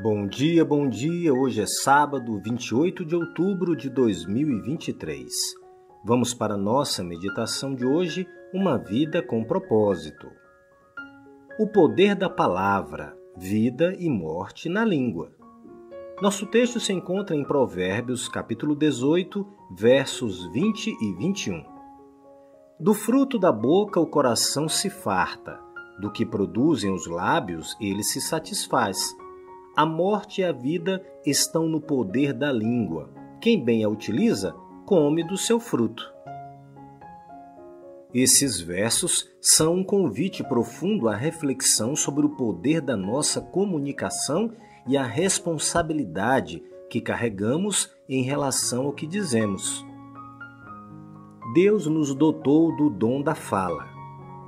Bom dia, bom dia. Hoje é sábado, 28 de outubro de 2023. Vamos para nossa meditação de hoje, uma vida com propósito. O poder da palavra, vida e morte na língua. Nosso texto se encontra em Provérbios, capítulo 18, versos 20 e 21. Do fruto da boca o coração se farta, do que produzem os lábios ele se satisfaz. A morte e a vida estão no poder da língua. Quem bem a utiliza, come do seu fruto. Esses versos são um convite profundo à reflexão sobre o poder da nossa comunicação e a responsabilidade que carregamos em relação ao que dizemos. Deus nos dotou do dom da fala.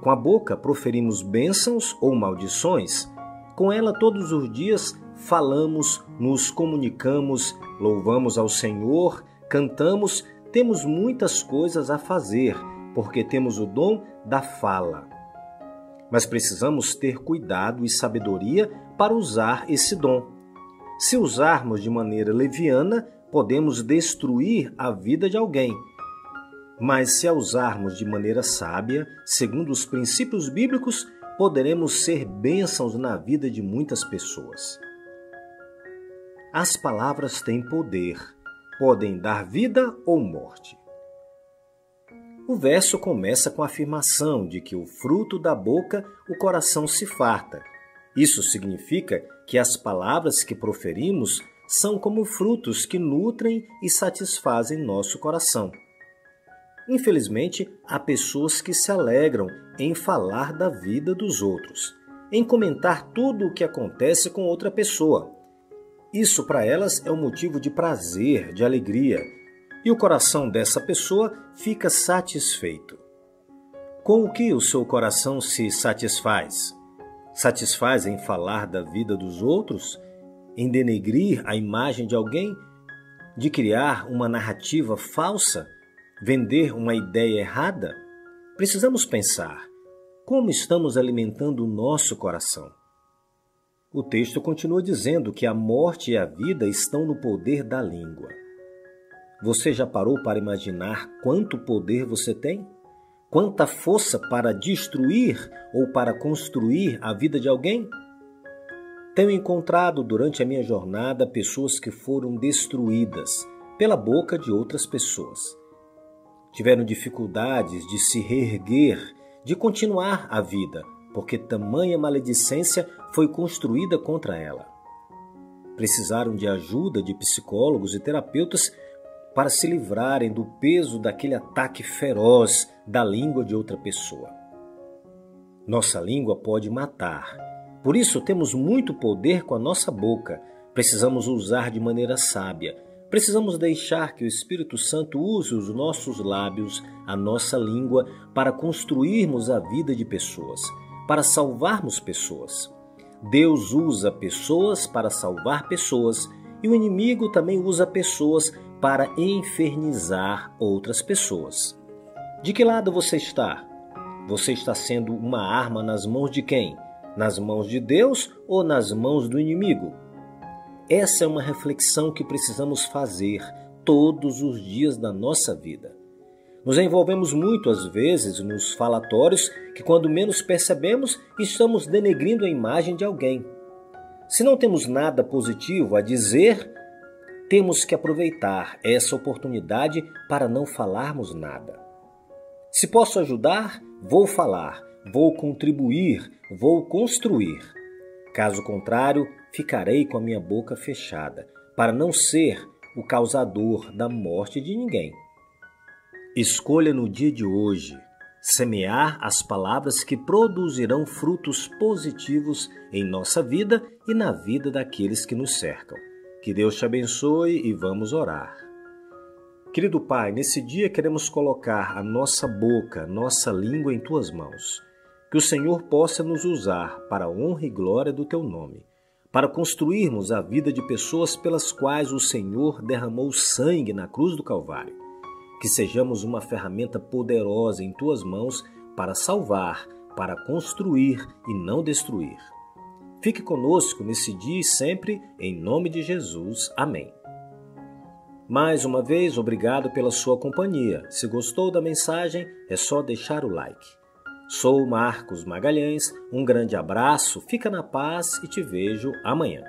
Com a boca proferimos bênçãos ou maldições. Com ela, todos os dias, falamos, nos comunicamos, louvamos ao Senhor, cantamos, temos muitas coisas a fazer, porque temos o dom da fala. Mas precisamos ter cuidado e sabedoria para usar esse dom. Se usarmos de maneira leviana, podemos destruir a vida de alguém. Mas se a usarmos de maneira sábia, segundo os princípios bíblicos, poderemos ser bênçãos na vida de muitas pessoas. As palavras têm poder, podem dar vida ou morte. O verso começa com a afirmação de que o fruto da boca o coração se farta. Isso significa que as palavras que proferimos são como frutos que nutrem e satisfazem nosso coração. Infelizmente, há pessoas que se alegram em falar da vida dos outros, em comentar tudo o que acontece com outra pessoa isso para elas é um motivo de prazer, de alegria, e o coração dessa pessoa fica satisfeito. Com o que o seu coração se satisfaz? Satisfaz em falar da vida dos outros? Em denegrir a imagem de alguém? De criar uma narrativa falsa? Vender uma ideia errada? Precisamos pensar: como estamos alimentando o nosso coração? O texto continua dizendo que a morte e a vida estão no poder da língua. Você já parou para imaginar quanto poder você tem? Quanta força para destruir ou para construir a vida de alguém? Tenho encontrado durante a minha jornada pessoas que foram destruídas pela boca de outras pessoas. Tiveram dificuldades de se reerguer, de continuar a vida, porque tamanha maledicência foi construída contra ela. Precisaram de ajuda de psicólogos e terapeutas para se livrarem do peso daquele ataque feroz da língua de outra pessoa. Nossa língua pode matar. Por isso temos muito poder com a nossa boca. Precisamos usar de maneira sábia. Precisamos deixar que o Espírito Santo use os nossos lábios, a nossa língua, para construirmos a vida de pessoas para salvarmos pessoas. Deus usa pessoas para salvar pessoas e o inimigo também usa pessoas para infernizar outras pessoas. De que lado você está? Você está sendo uma arma nas mãos de quem? Nas mãos de Deus ou nas mãos do inimigo? Essa é uma reflexão que precisamos fazer todos os dias da nossa vida. Nos envolvemos muito, às vezes, nos falatórios que, quando menos percebemos, estamos denegrindo a imagem de alguém. Se não temos nada positivo a dizer, temos que aproveitar essa oportunidade para não falarmos nada. Se posso ajudar, vou falar, vou contribuir, vou construir. Caso contrário, ficarei com a minha boca fechada, para não ser o causador da morte de ninguém. Escolha no dia de hoje semear as palavras que produzirão frutos positivos em nossa vida e na vida daqueles que nos cercam. Que Deus te abençoe e vamos orar. Querido Pai, nesse dia queremos colocar a nossa boca, nossa língua em tuas mãos. Que o Senhor possa nos usar para a honra e glória do teu nome, para construirmos a vida de pessoas pelas quais o Senhor derramou sangue na cruz do Calvário que sejamos uma ferramenta poderosa em tuas mãos para salvar, para construir e não destruir. Fique conosco nesse dia e sempre, em nome de Jesus. Amém. Mais uma vez, obrigado pela sua companhia. Se gostou da mensagem, é só deixar o like. Sou Marcos Magalhães, um grande abraço, fica na paz e te vejo amanhã.